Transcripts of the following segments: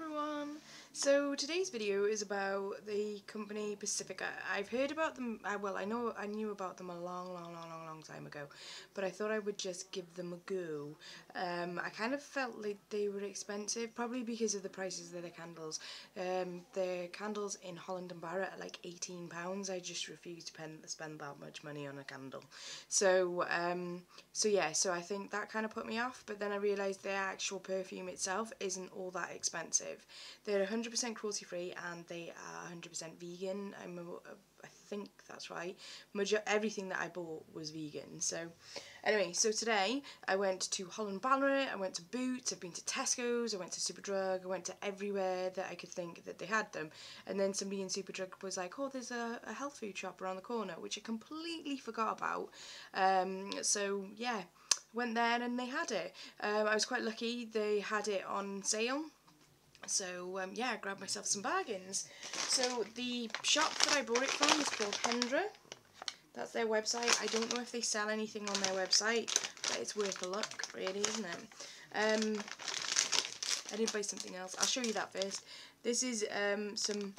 everyone! So today's video is about the company Pacifica. I've heard about them, I, well I know I knew about them a long long long long long time ago but I thought I would just give them a go. Um, I kind of felt like they were expensive probably because of the prices of their candles. Um, their candles in Holland and Barrett are like £18. I just refuse to spend that much money on a candle. So um, so yeah so I think that kind of put me off but then I realised their actual perfume itself isn't all that expensive. They're 100% cruelty free and they are 100% vegan. I'm a, I think that's right. Major everything that I bought was vegan. So anyway, so today I went to Holland Barrett, I went to Boots, I've been to Tesco's, I went to Superdrug, I went to everywhere that I could think that they had them. And then somebody in Superdrug was like, oh, there's a, a health food shop around the corner, which I completely forgot about. Um, so yeah, went there and they had it. Um, I was quite lucky, they had it on sale so um, yeah, I grabbed myself some bargains. So the shop that I bought it from is called Hendra. That's their website. I don't know if they sell anything on their website, but it's worth a look, really, isn't it? Um, I did buy something else. I'll show you that first. This is um, some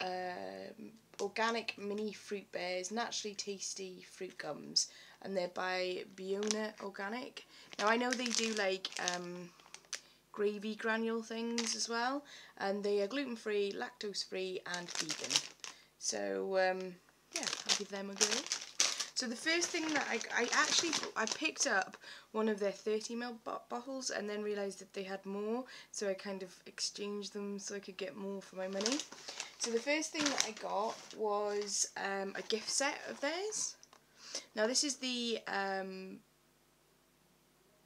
uh, organic mini fruit bears, naturally tasty fruit gums, and they're by Biona Organic. Now I know they do like um, gravy granule things as well and they are gluten free, lactose free and vegan. So um, yeah, I'll give them a go. So the first thing that I, I actually, I picked up one of their 30ml bottles and then realised that they had more so I kind of exchanged them so I could get more for my money. So the first thing that I got was um, a gift set of theirs. Now this is the um,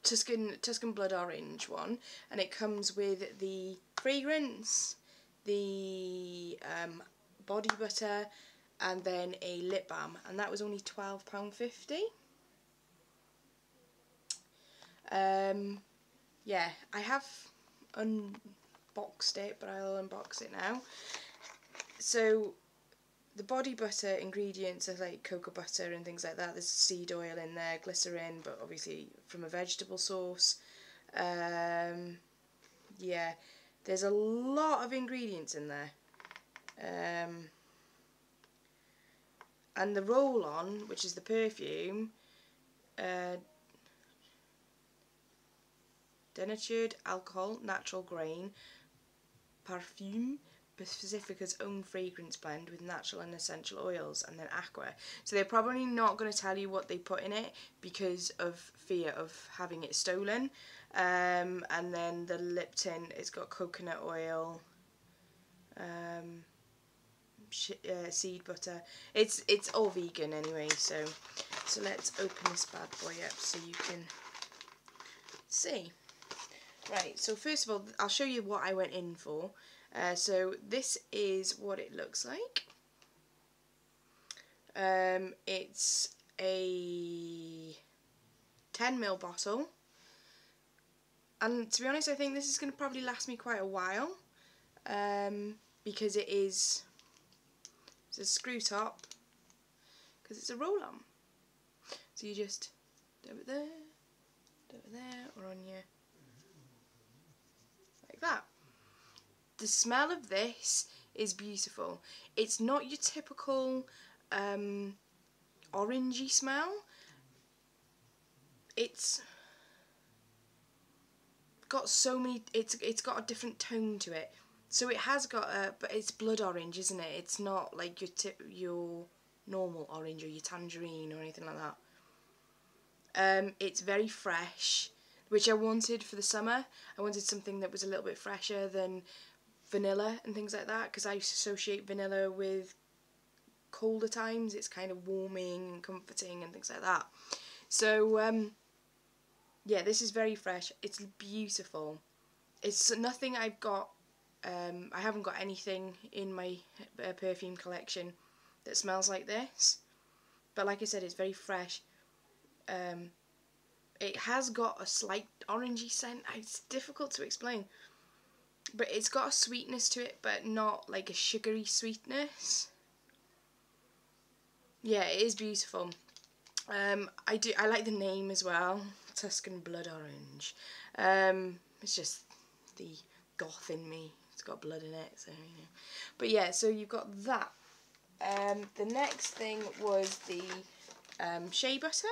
Tuscan Tuscan Blood Orange one, and it comes with the fragrance, the um, body butter, and then a lip balm, and that was only twelve pound fifty. Um, yeah, I have unboxed it, but I'll unbox it now. So the body butter ingredients are like cocoa butter and things like that. There's seed oil in there, glycerin, but obviously from a vegetable source. Um, yeah, there's a lot of ingredients in there. Um, and the roll-on, which is the perfume, uh, denatured alcohol, natural grain, perfume, Pacifica's own fragrance blend with natural and essential oils and then aqua. So they're probably not going to tell you what they put in it because of fear of having it stolen. Um, and then the lip tint, it's got coconut oil, um, uh, seed butter. It's it's all vegan anyway. So so let's open this bad boy up so you can see. Right. So first of all, I'll show you what I went in for. Uh, so this is what it looks like. Um, it's a 10ml bottle. And to be honest I think this is going to probably last me quite a while um, because it is it's a screw top because it's a roll-on. So you just do it there do it there or on your like that the smell of this is beautiful. It's not your typical um, orangey smell. It's got so many, it's it's got a different tone to it. So it has got a, but it's blood orange, isn't it? It's not like your tip, your normal orange or your tangerine or anything like that. Um, it's very fresh, which I wanted for the summer. I wanted something that was a little bit fresher than vanilla and things like that because I associate vanilla with colder times. It's kind of warming and comforting and things like that. So um, yeah, this is very fresh. It's beautiful. It's nothing I've got. Um, I haven't got anything in my uh, perfume collection that smells like this. But like I said, it's very fresh. Um, it has got a slight orangey scent. It's difficult to explain but it's got a sweetness to it but not like a sugary sweetness yeah it is beautiful um, I do I like the name as well Tuscan Blood Orange um, it's just the goth in me it's got blood in it, so you know. But yeah, so you've got that. Um, the next thing was the um, shea butter.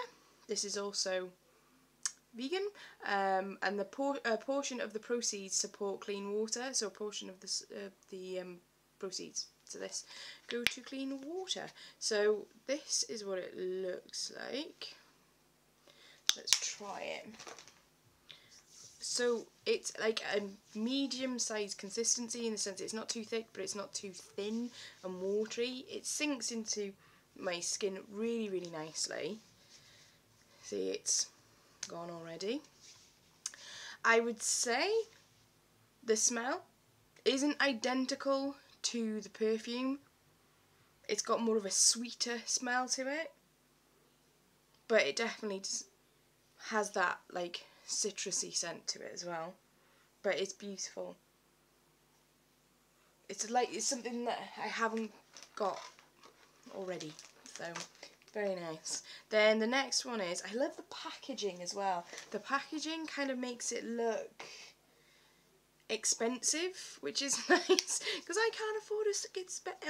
This is also vegan, um, and the por uh, portion of the proceeds support clean water. So a portion of the uh, the um, proceeds to this go to clean water. So this is what it looks like. Let's try it. So it's like a medium sized consistency in the sense it's not too thick but it's not too thin and watery. It sinks into my skin really really nicely. See it's gone already. I would say the smell isn't identical to the perfume. It's got more of a sweeter smell to it. But it definitely has that like citrusy scent to it as well. But it's beautiful. It's like it's something that I haven't got already. So very nice. Then the next one is, I love the packaging as well. The packaging kind of makes it look expensive, which is nice because I can't afford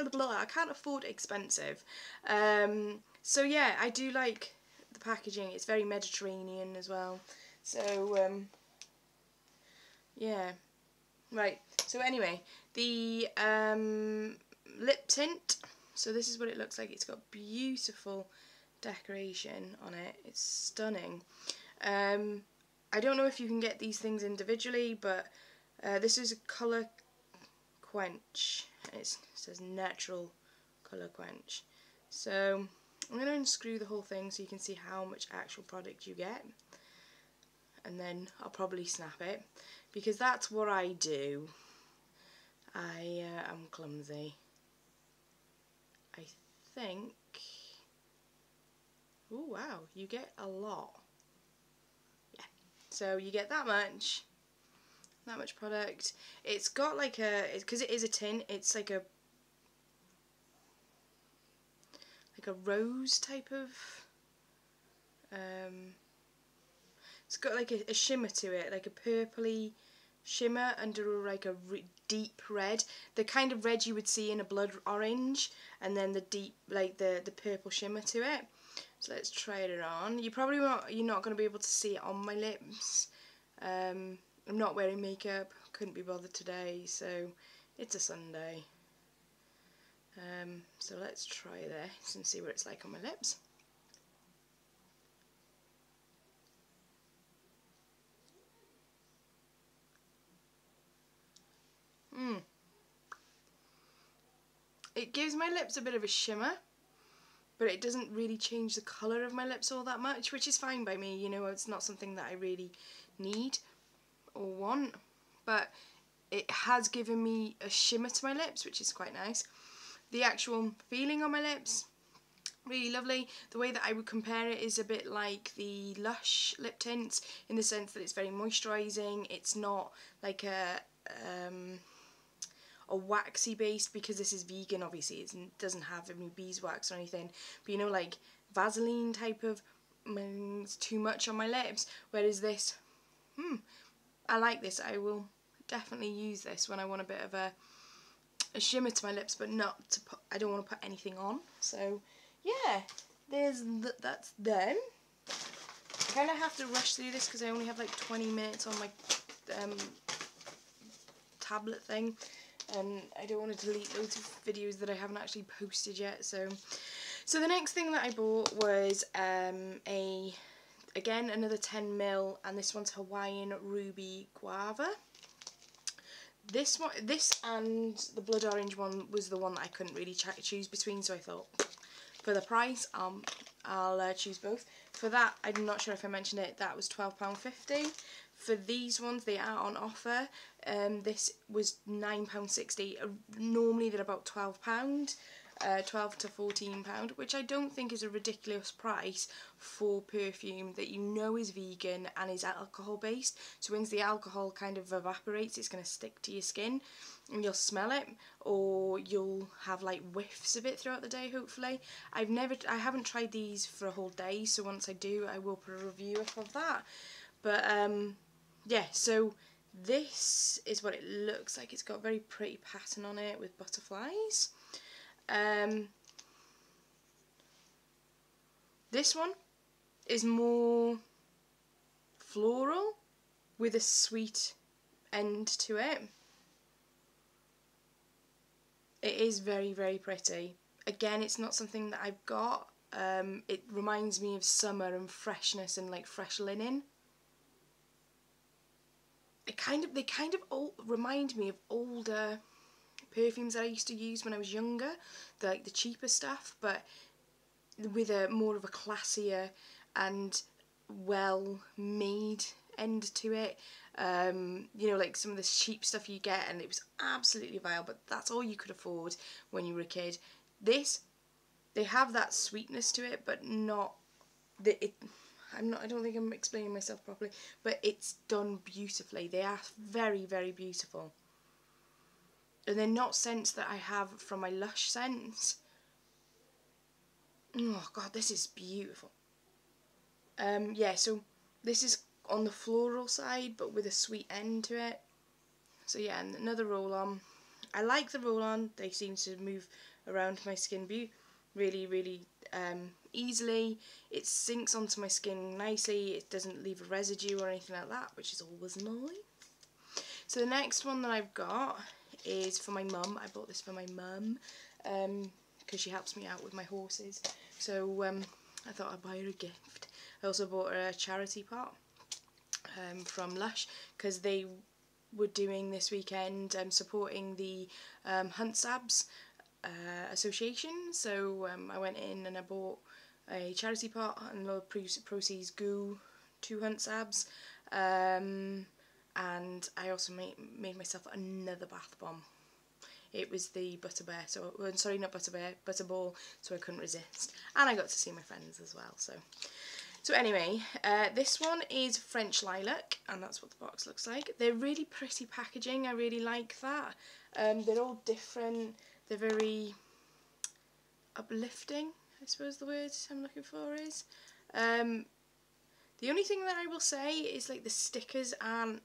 a blah, I can't afford expensive. Um, so yeah, I do like the packaging. It's very Mediterranean as well. So um, yeah, right. So anyway, the um, lip tint. So this is what it looks like. It's got beautiful decoration on it. It's stunning. Um, I don't know if you can get these things individually, but uh, this is a colour quench. It says natural colour quench. So I'm going to unscrew the whole thing so you can see how much actual product you get. And then I'll probably snap it. Because that's what I do. I uh, am clumsy. Think... Oh wow, you get a lot. Yeah, so you get that much that much product. It's got like a, because it is a tin, it's like a, like a rose type of, um, it's got like a, a shimmer to it, like a purpley shimmer under like a deep red, the kind of red you would see in a blood orange, and then the deep, like the, the purple shimmer to it. So let's try it on. You probably won't, you're not going to be able to see it on my lips. Um, I'm not wearing makeup, couldn't be bothered today, so it's a Sunday. Um, so let's try this and see what it's like on my lips. Mmm. It gives my lips a bit of a shimmer, but it doesn't really change the colour of my lips all that much, which is fine by me, you know, it's not something that I really need or want but it has given me a shimmer to my lips which is quite nice the actual feeling on my lips really lovely the way that I would compare it is a bit like the Lush lip tints in the sense that it's very moisturising it's not like a um, a waxy base because this is vegan obviously it doesn't have any beeswax or anything but you know like Vaseline type of mm, it's too much on my lips whereas this hmm I like this. I will definitely use this when I want a bit of a, a shimmer to my lips, but not to put, I don't want to put anything on. So, yeah, there's th that's them. I kind of have to rush through this because I only have like 20 minutes on my um, tablet thing and I don't want to delete loads of videos that I haven't actually posted yet so so the next thing that I bought was um, a again another 10 mil and this one's Hawaiian Ruby Guava. This one this and the blood orange one was the one that I couldn't really choose between so I thought for the price um I'll uh, choose both. For that I'm not sure if I mentioned it that was £12.50 for these ones they are on offer. Um, this was £9.60 uh, normally they're about £12 uh, 12 to 14 pound which I don't think is a ridiculous price for perfume that you know is vegan and is alcohol based so once the alcohol kind of evaporates it's going to stick to your skin and you'll smell it or you'll have like whiffs of it throughout the day hopefully I've never I haven't tried these for a whole day so once I do I will put a review up of that but um yeah so this is what it looks like. It's got a very pretty pattern on it with butterflies. Um, this one is more floral with a sweet end to it. It is very, very pretty. Again, it's not something that I've got. Um, it reminds me of summer and freshness and like fresh linen. It kind of, they kind of all remind me of older perfumes that I used to use when I was younger, the, like the cheaper stuff, but with a more of a classier and well made end to it. Um, you know, like some of the cheap stuff you get, and it was absolutely vile, but that's all you could afford when you were a kid. This, they have that sweetness to it, but not the it. I'm not. I don't think I'm explaining myself properly, but it's done beautifully. They are very, very beautiful, and they're not scents that I have from my Lush scents. Oh God, this is beautiful. Um, yeah, so this is on the floral side but with a sweet end to it. So yeah, and another roll-on. I like the roll-on, they seem to move around my skin really, really um, easily. It sinks onto my skin nicely, it doesn't leave a residue or anything like that, which is always nice. So the next one that I've got is for my mum. I bought this for my mum because um, she helps me out with my horses. So um, I thought I'd buy her a gift. I also bought her a charity pot um, from Lush because they were doing this weekend um, supporting the um, Hunt Sabs uh, Association. So um, I went in and I bought a charity pot and the proceeds go to Hunt Sabs. And I also made, made myself another bath bomb. It was the Butter Bear, so sorry, not Butter Bear, Butterball, so I couldn't resist. And I got to see my friends as well, so so anyway, uh, this one is French Lilac, and that's what the box looks like. They're really pretty packaging, I really like that. Um, they're all different, they're very uplifting, I suppose the word I'm looking for is. Um, the only thing that I will say is like the stickers aren't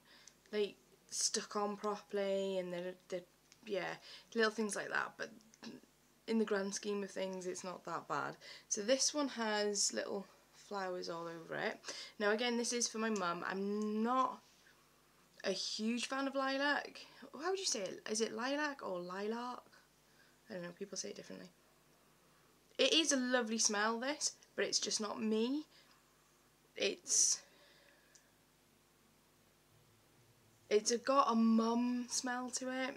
like stuck on properly and they're, they're yeah, little things like that, but in the grand scheme of things it's not that bad. So this one has little flowers all over it. Now again, this is for my mum. I'm not a huge fan of lilac. How would you say it? Is it lilac or lilac? I don't know, people say it differently. It is a lovely smell, this, but it's just not me. It's... It's got a mum smell to it.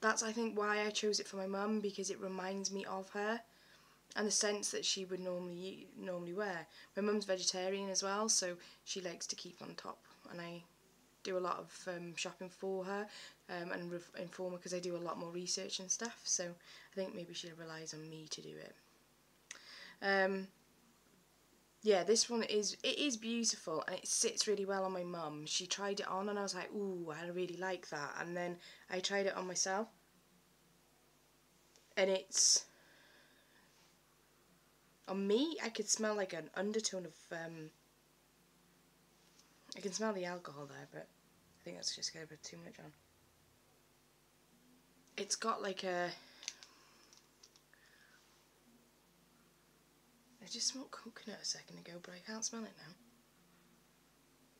That's, I think, why I chose it for my mum, because it reminds me of her and the scents that she would normally normally wear. My mum's vegetarian as well, so she likes to keep on top, and I do a lot of um, shopping for her um, and inform her because I do a lot more research and stuff. So I think maybe she relies on me to do it. Um, yeah, this one is it is beautiful and it sits really well on my mum. She tried it on and I was like, ooh, I really like that. And then I tried it on myself, and it's on me, I could smell like an undertone of, um, I can smell the alcohol there, but I think that's just got a bit too much on. It's got like a, I just smelled coconut a second ago, but I can't smell it now.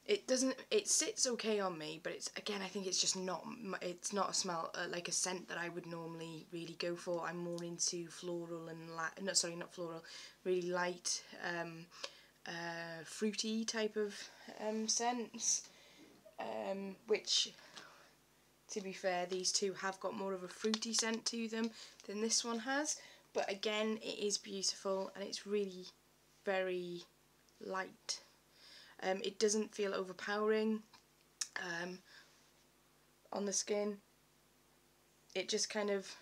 It doesn't it sits okay on me but it's again I think it's just not it's not a smell uh, like a scent that I would normally really go for. I'm more into floral and light no sorry not floral really light um, uh, fruity type of um, scents um, which to be fair these two have got more of a fruity scent to them than this one has but again it is beautiful and it's really very light um, it doesn't feel overpowering um, on the skin. It just kind of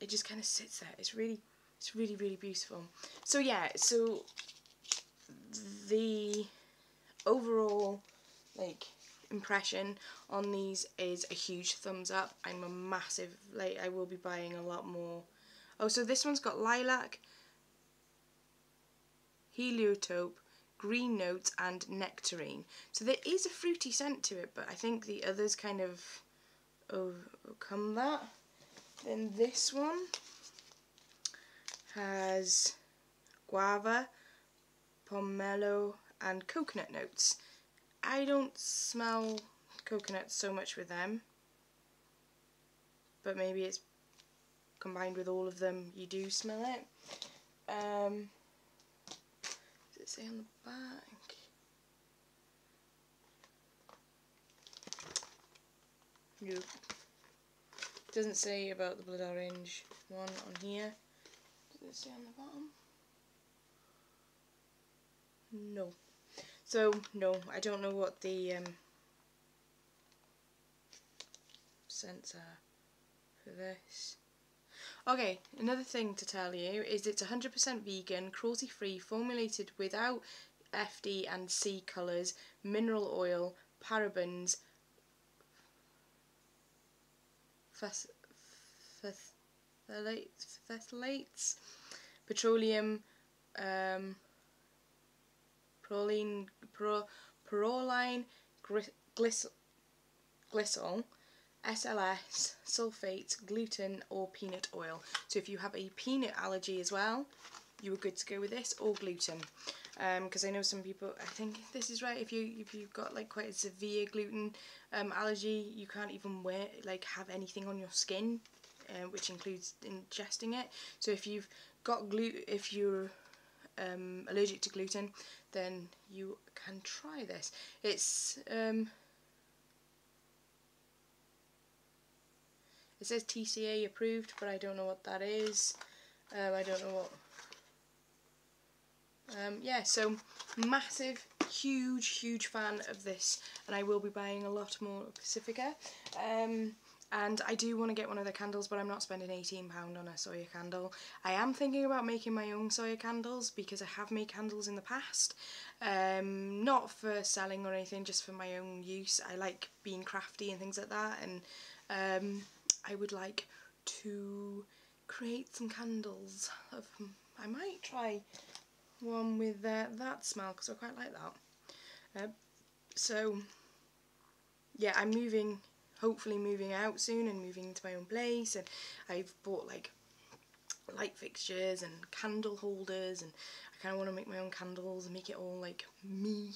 it just kind of sits there. It's really it's really really beautiful. So yeah, so the overall like impression on these is a huge thumbs up. I'm a massive like I will be buying a lot more. Oh, so this one's got lilac, heliotrope, green notes and nectarine. So there is a fruity scent to it, but I think the others kind of overcome that. Then this one has guava, pomelo and coconut notes. I don't smell coconut so much with them, but maybe it's combined with all of them you do smell it. Um, does it say on the back? Nope. Doesn't say about the blood orange one on here. Does it say on the bottom? No. So, no, I don't know what the um, scents are for this. Okay, another thing to tell you is it's 100% vegan, cruelty free, formulated without FD and C colours, mineral oil, parabens, phthalates, petroleum, um, proline, pro, proline glycol, SLS, sulfates, gluten or peanut oil. So if you have a peanut allergy as well, you are good to go with this or gluten. Because um, I know some people, I think this is right, if, you, if you've got like quite a severe gluten um, allergy, you can't even wear, like have anything on your skin, uh, which includes ingesting it. So if you've got gluten, if you're um, allergic to gluten, then you can try this. It's um, It says TCA approved, but I don't know what that is. Um, I don't know what... Um, yeah, so massive, huge, huge fan of this, and I will be buying a lot more Pacifica. Um, and I do want to get one of the candles, but I'm not spending £18 on a Soya candle. I am thinking about making my own Soya candles, because I have made candles in the past. Um, not for selling or anything, just for my own use. I like being crafty and things like that, and um, I would like to create some candles. Of, I might try one with uh, that smell because I quite like that. Uh, so yeah, I'm moving, hopefully moving out soon and moving into my own place and I've bought like light fixtures and candle holders and I kind of want to make my own candles and make it all like me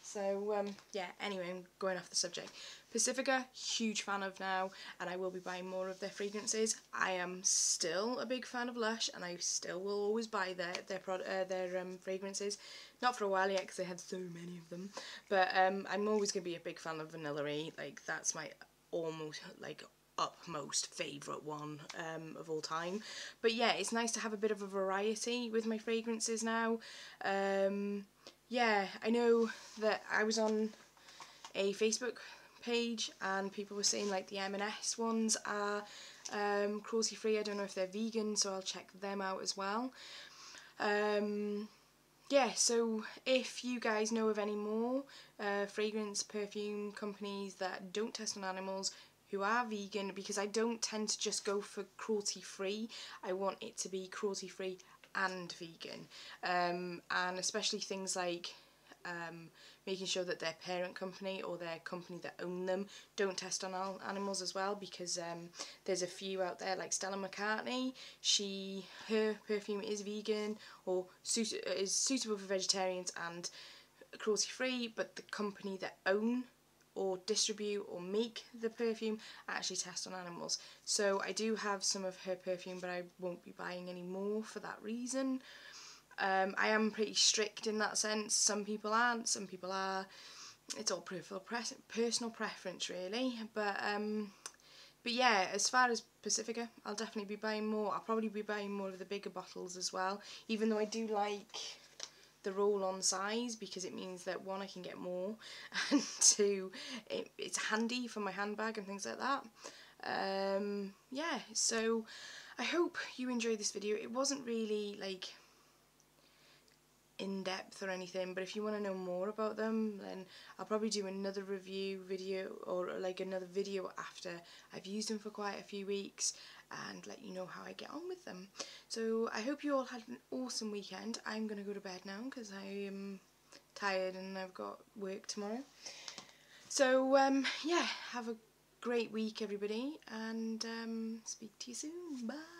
so um, yeah, anyway, I'm going off the subject. Pacifica, huge fan of now, and I will be buying more of their fragrances. I am still a big fan of Lush, and I still will always buy their their uh, their um, fragrances. Not for a while yet, because they had so many of them. But um, I'm always going to be a big fan of Vanilla. Like, that's my almost, like, upmost favourite one um, of all time. But yeah, it's nice to have a bit of a variety with my fragrances now. Um, yeah, I know that I was on a Facebook page and people were saying like the M&S ones are um, cruelty free. I don't know if they're vegan, so I'll check them out as well. Um, yeah, so if you guys know of any more uh, fragrance perfume companies that don't test on animals, who are vegan, because I don't tend to just go for cruelty free, I want it to be cruelty free and vegan. Um, and especially things like um, making sure that their parent company or their company that own them don't test on animals as well because um, there's a few out there like Stella McCartney she her perfume is vegan or suit is suitable for vegetarians and cruelty free but the company that own or distribute or make the perfume actually test on animals. So I do have some of her perfume but I won't be buying any more for that reason. Um, I am pretty strict in that sense. Some people aren't, some people are. It's all personal preference really. But um, but yeah, as far as Pacifica, I'll definitely be buying more. I'll probably be buying more of the bigger bottles as well. Even though I do like the roll on size because it means that one I can get more and two it, it's handy for my handbag and things like that um, yeah so I hope you enjoyed this video it wasn't really like in depth or anything but if you want to know more about them then I'll probably do another review video or like another video after I've used them for quite a few weeks and let you know how I get on with them. So I hope you all had an awesome weekend. I'm going to go to bed now because I am tired and I've got work tomorrow. So um, yeah, have a great week everybody and um, speak to you soon. Bye.